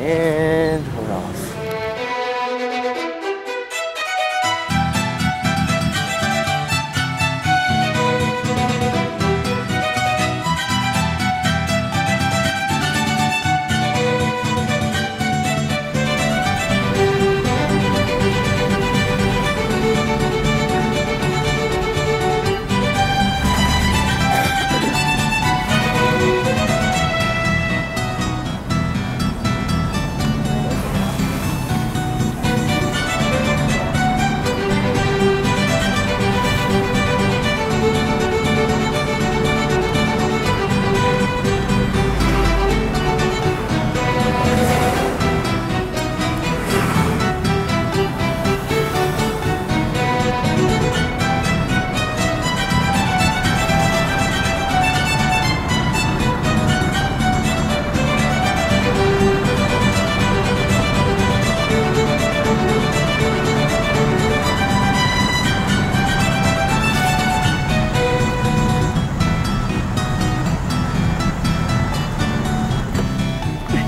And we're off.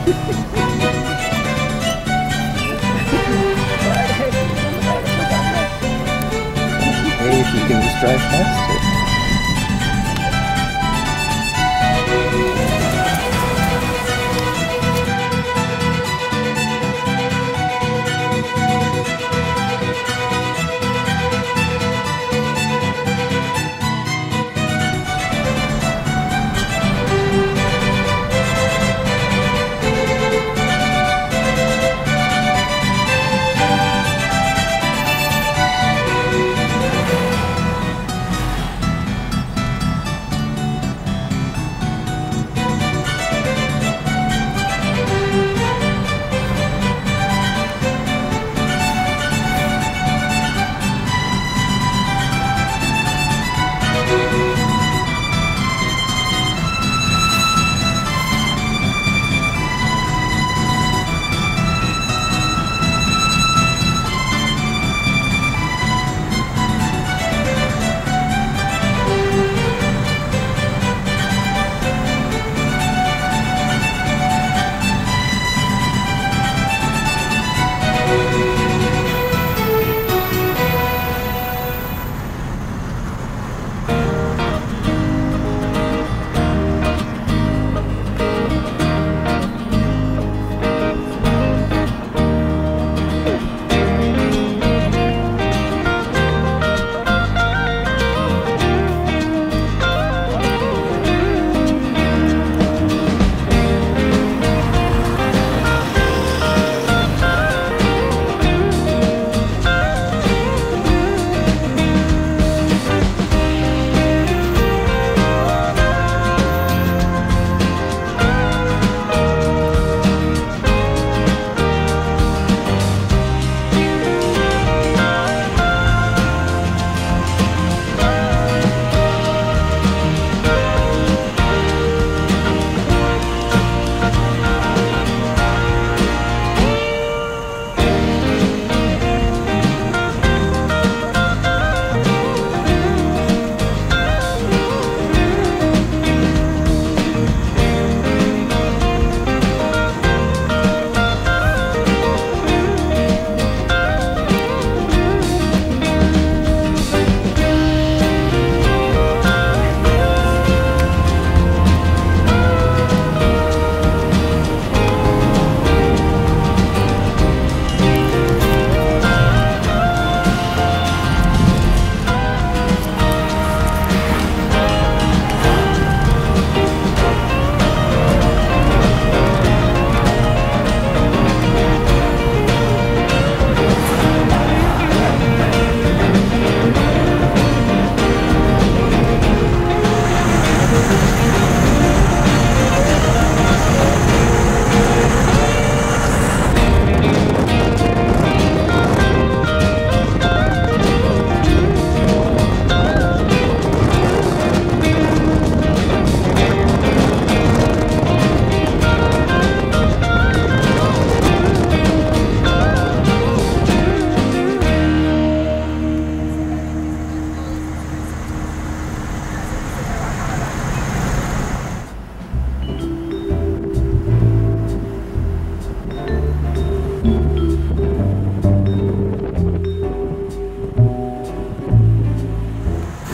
Hey, if you can just drive past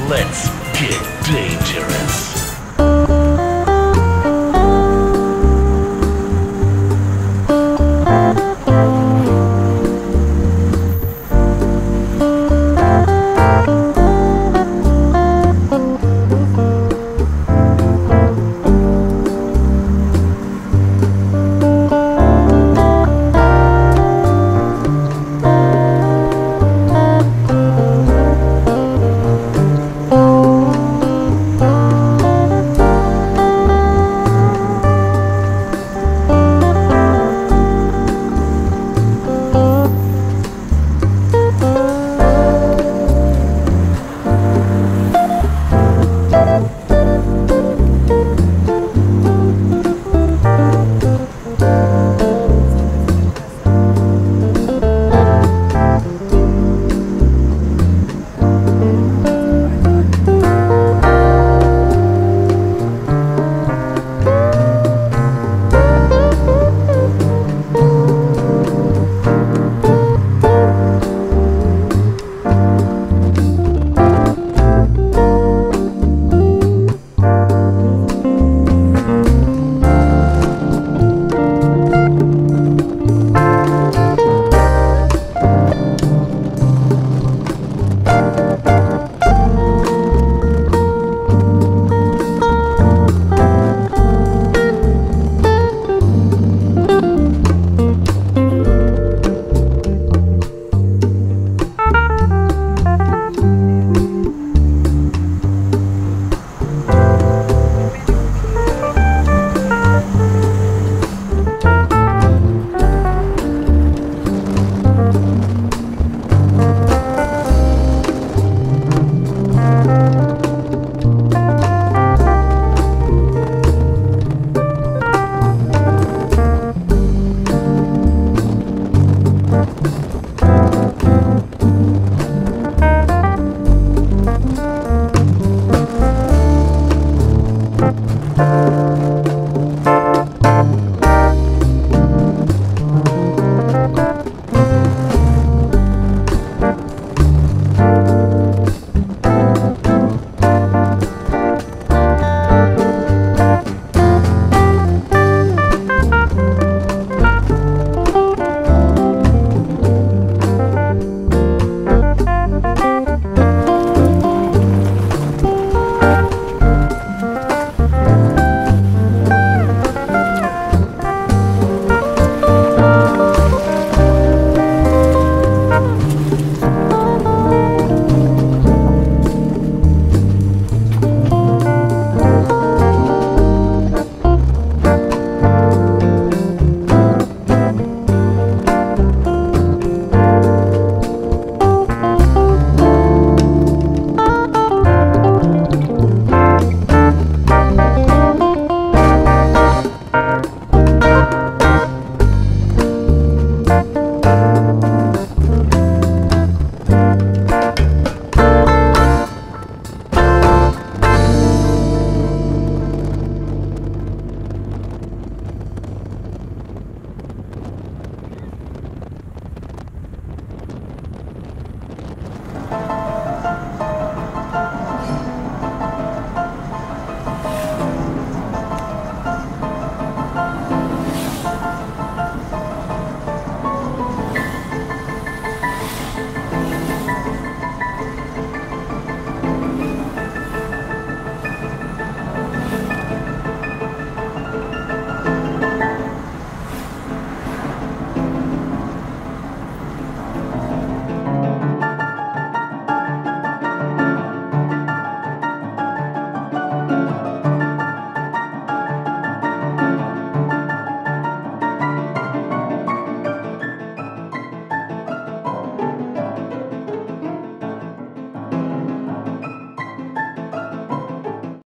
Let's get dangerous.